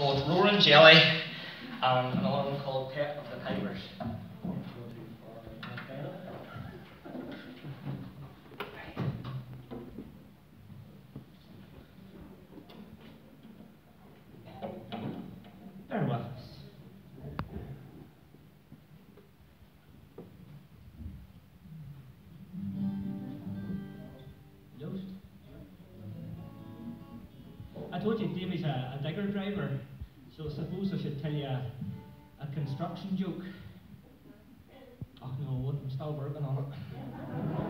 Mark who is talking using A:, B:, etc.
A: called Roaring Jelly um, and another one called Pet of the Pipers.
B: Told you Davey's a, a digger driver, so I suppose I should tell you a, a construction joke. Oh no, I I'm still working on it.